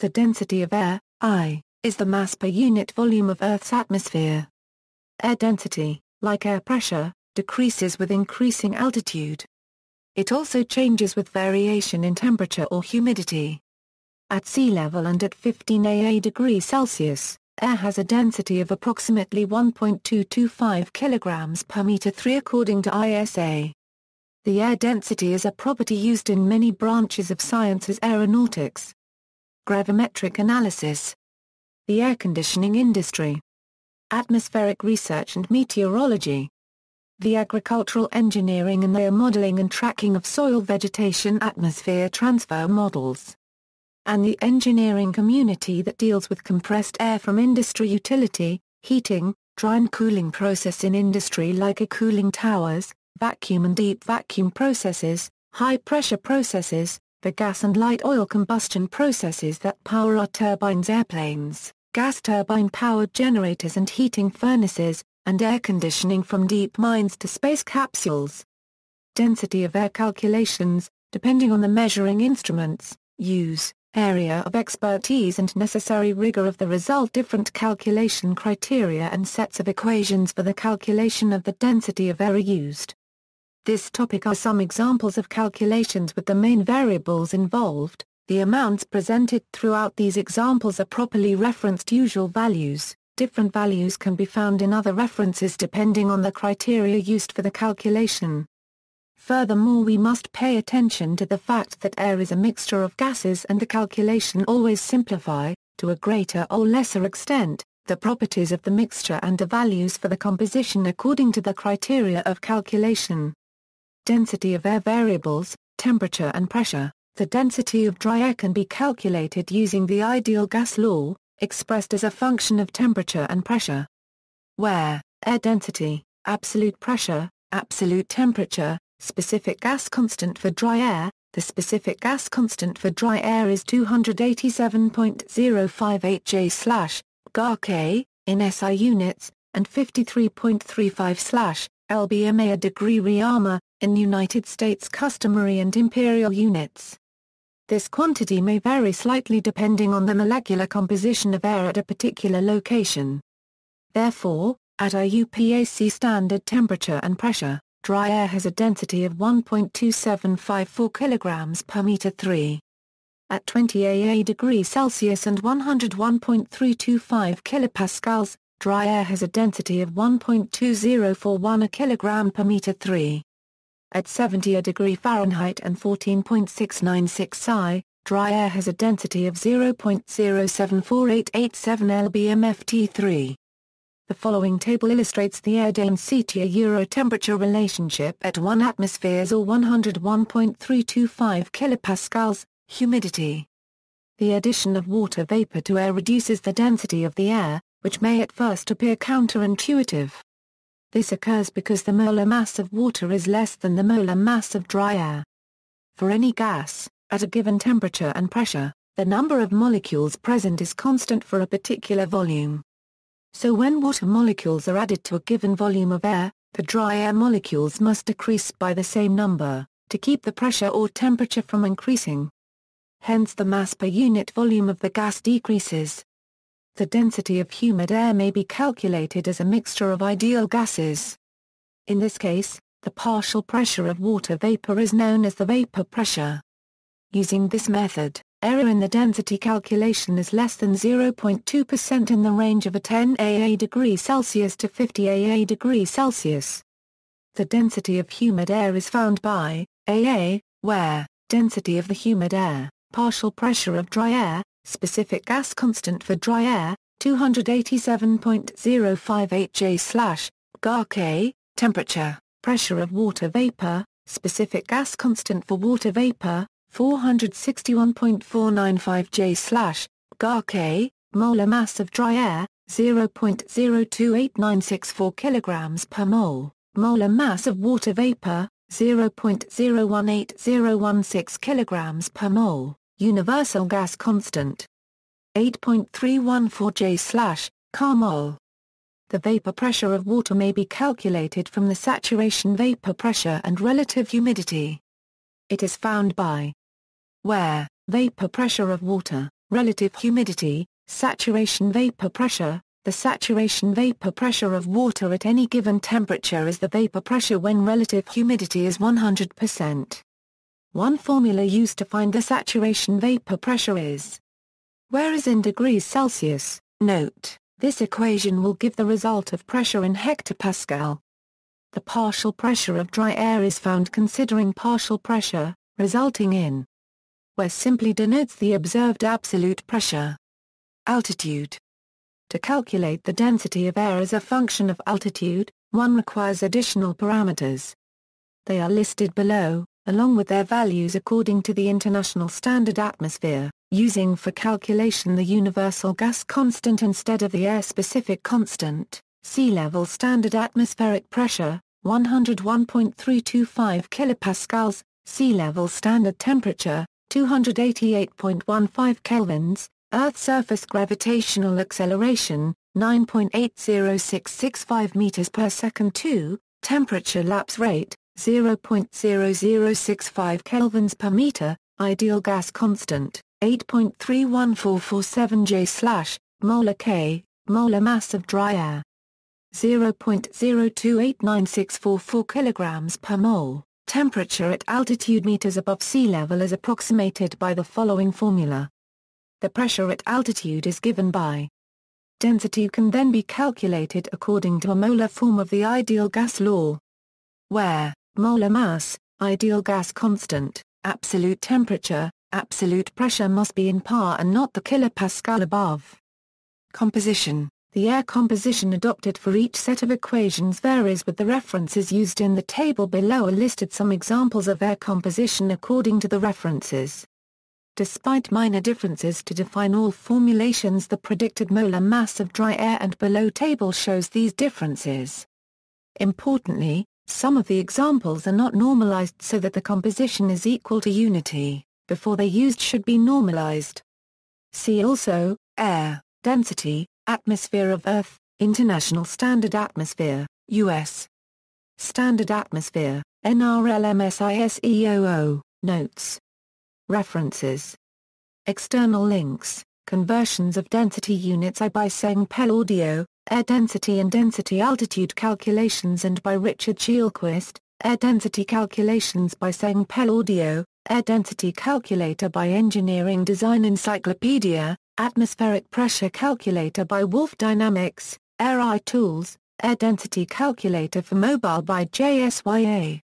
The density of air, I, is the mass per unit volume of Earth's atmosphere. Air density, like air pressure, decreases with increasing altitude. It also changes with variation in temperature or humidity. At sea level and at 15 AA degrees Celsius, air has a density of approximately 1.225 kg per meter 3 according to ISA. The air density is a property used in many branches of science as aeronautics. Gravimetric analysis. The air conditioning industry. Atmospheric research and meteorology. The agricultural engineering and their modeling and tracking of soil vegetation atmosphere transfer models and the engineering community that deals with compressed air from industry utility, heating, dry and cooling process in industry like a cooling towers, vacuum and deep vacuum processes, high-pressure processes, the gas and light oil combustion processes that power our turbines airplanes, gas turbine-powered generators and heating furnaces, and air conditioning from deep mines to space capsules. Density of air calculations, depending on the measuring instruments, use, area of expertise and necessary rigor of the result different calculation criteria and sets of equations for the calculation of the density of air are used. This topic are some examples of calculations with the main variables involved. The amounts presented throughout these examples are properly referenced usual values. Different values can be found in other references depending on the criteria used for the calculation. Furthermore we must pay attention to the fact that air is a mixture of gases and the calculation always simplify, to a greater or lesser extent, the properties of the mixture and the values for the composition according to the criteria of calculation density of air variables, temperature and pressure. The density of dry air can be calculated using the ideal gas law, expressed as a function of temperature and pressure. Where, air density, absolute pressure, absolute temperature, specific gas constant for dry air, the specific gas constant for dry air is 287.058 J slash, K, in SI units, and 53.35 slash, lbma a degree Reaumur, in United States customary and imperial units. This quantity may vary slightly depending on the molecular composition of air at a particular location. Therefore, at IUPAC standard temperature and pressure, dry air has a density of 1.2754 kg per meter 3. At 20 AA degrees Celsius and 101.325 kilopascals, dry air has a density of 1.2041 a kilogram per meter 3. At 70 a degree Fahrenheit and 14.696 psi, dry air has a density of 0.074887 lbmft3. The following table illustrates the air density euro temperature relationship at 1 atmospheres or 101.325 kilopascals, humidity. The addition of water vapor to air reduces the density of the air, which may at first appear counterintuitive. This occurs because the molar mass of water is less than the molar mass of dry air. For any gas, at a given temperature and pressure, the number of molecules present is constant for a particular volume. So when water molecules are added to a given volume of air, the dry air molecules must decrease by the same number, to keep the pressure or temperature from increasing. Hence the mass per unit volume of the gas decreases. The density of humid air may be calculated as a mixture of ideal gases. In this case, the partial pressure of water vapor is known as the vapor pressure. Using this method, error in the density calculation is less than 0.2% in the range of a 10 AA degree Celsius to 50 AA degree Celsius. The density of humid air is found by AA, where density of the humid air, partial pressure of dry air, specific gas constant for dry air, 287.058 J slash, K, temperature, pressure of water vapor, specific gas constant for water vapor, 461.495 J slash, K, molar mass of dry air, 0.028964 kilograms per mole, molar mass of water vapor, 0.018016 kilograms per mole universal gas constant. 8.314 J slash, Carmol. The vapor pressure of water may be calculated from the saturation vapor pressure and relative humidity. It is found by where vapor pressure of water, relative humidity, saturation vapor pressure. The saturation vapor pressure of water at any given temperature is the vapor pressure when relative humidity is 100%. One formula used to find the saturation vapor pressure is whereas in degrees Celsius, note, this equation will give the result of pressure in hectopascal. The partial pressure of dry air is found considering partial pressure, resulting in where simply denotes the observed absolute pressure. Altitude To calculate the density of air as a function of altitude, one requires additional parameters. They are listed below, along with their values according to the International Standard Atmosphere, using for calculation the universal gas constant instead of the air-specific constant, sea level standard atmospheric pressure, 101.325 kilopascals, sea level standard temperature, 288.15 kelvins, Earth surface gravitational acceleration, 9.80665 meters per second 2, temperature lapse rate, 0.0065 kelvins per meter, ideal gas constant, 8.31447 J slash, molar K, molar mass of dry air. 0.0289644 kilograms per mole. Temperature at altitude meters above sea level is approximated by the following formula. The pressure at altitude is given by density can then be calculated according to a molar form of the ideal gas law. Where molar mass, ideal gas constant, absolute temperature, absolute pressure must be in par and not the kilopascal above. Composition The air composition adopted for each set of equations varies with the references used in the table below are listed some examples of air composition according to the references. Despite minor differences to define all formulations the predicted molar mass of dry air and below table shows these differences. Importantly, some of the examples are not normalized so that the composition is equal to unity, before they used should be normalized. See also, air, density, atmosphere of Earth, International Standard Atmosphere, U.S. Standard Atmosphere, NRLMSISEOO, Notes. References. External links, conversions of density units I by Sengpielaudio, Air density and density altitude calculations and by Richard Shelquist, Air density calculations by Sengpielaudio, Air density calculator by Engineering Design Encyclopedia, Atmospheric pressure calculator by Wolf Dynamics, Air Eye Tools, Air density calculator for mobile by JSYA.